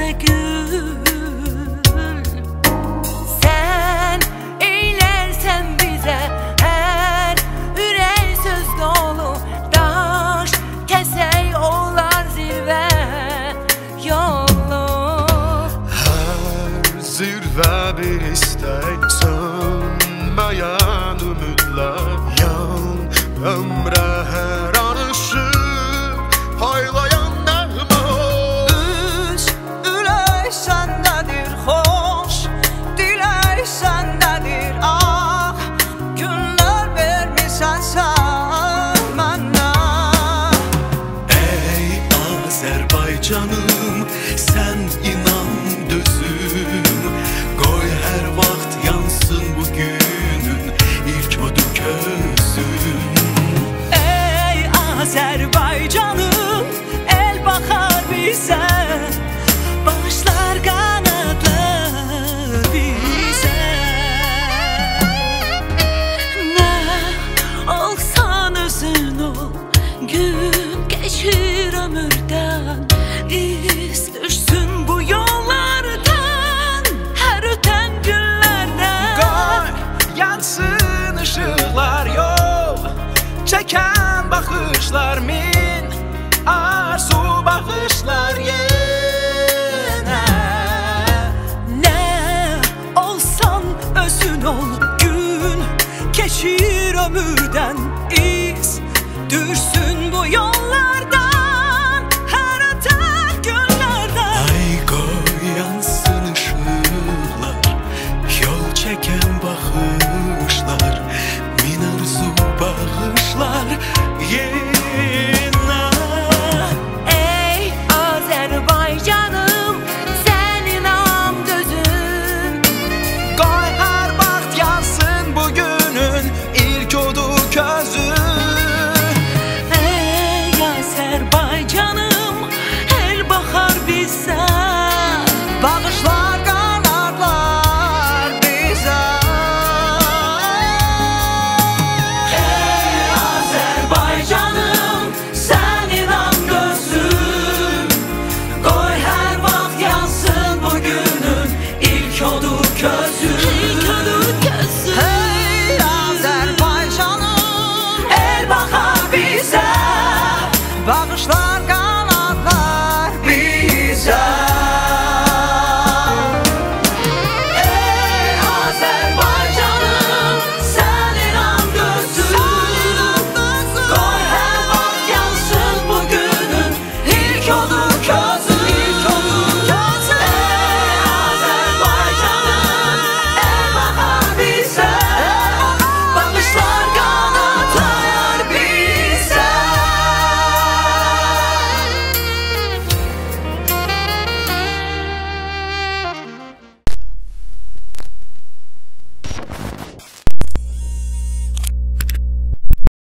taze gül. Sen eylersen bize her ürək söz dolu Daş kəsək olar zirvə yolu. Her zirve bir istek Sönmeyen ümitler Yan canım sen inan dözüm İz düşsün bu yollardan Hər ötən günlərdən Qoy yansın ışıqlar yol. Çəkən baxışlar min Arzu baxışlar yenə Nə olsan özün ol Gün keçir ömürdən iz. Dürsün bu yollardan yeah.